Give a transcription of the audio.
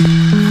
Mm-hmm.